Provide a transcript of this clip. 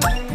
Bye.